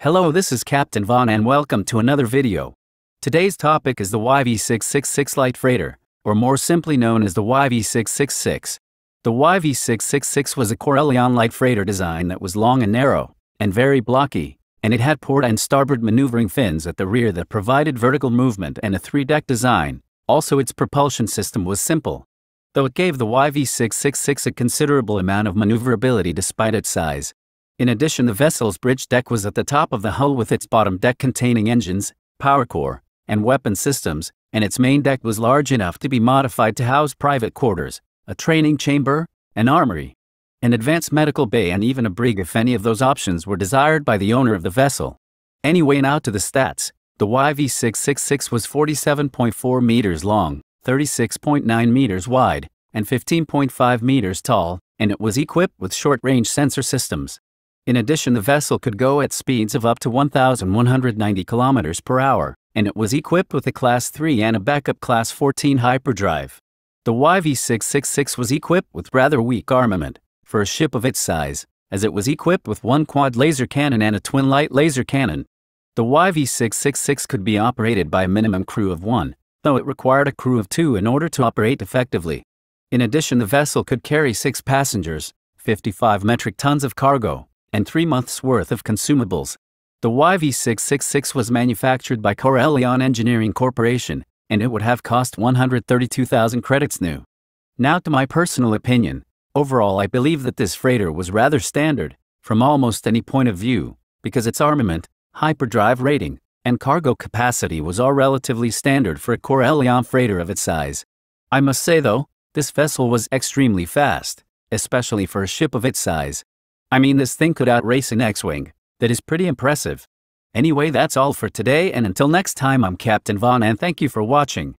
Hello, this is Captain Vaughn and welcome to another video. Today's topic is the YV666 Light Freighter, or more simply known as the YV666. The YV666 was a Corellian light freighter design that was long and narrow, and very blocky, and it had port and starboard maneuvering fins at the rear that provided vertical movement and a three-deck design. Also its propulsion system was simple, though it gave the YV666 a considerable amount of maneuverability despite its size. In addition the vessel's bridge deck was at the top of the hull with its bottom deck containing engines, power core, and weapon systems, and its main deck was large enough to be modified to house private quarters, a training chamber, an armory, an advanced medical bay and even a brig if any of those options were desired by the owner of the vessel. Anyway now to the stats. The YV666 was 47.4 meters long, 36.9 meters wide, and 15.5 meters tall, and it was equipped with short-range sensor systems. In addition, the vessel could go at speeds of up to 1,190 kilometers per hour, and it was equipped with a Class 3 and a backup Class 14 hyperdrive. The YV666 was equipped with rather weak armament for a ship of its size, as it was equipped with one quad laser cannon and a twin light laser cannon. The YV666 could be operated by a minimum crew of one, though it required a crew of two in order to operate effectively. In addition, the vessel could carry six passengers, 55 metric tons of cargo, and three months' worth of consumables. The YV666 was manufactured by Corellian Engineering Corporation, and it would have cost 132,000 credits new. Now to my personal opinion. Overall, I believe that this freighter was rather standard, from almost any point of view, because its armament, hyperdrive rating, and cargo capacity was all relatively standard for a Corellian freighter of its size. I must say though, this vessel was extremely fast, especially for a ship of its size. I mean, this thing could outrace an X Wing. That is pretty impressive. Anyway, that's all for today, and until next time, I'm Captain Vaughn, and thank you for watching.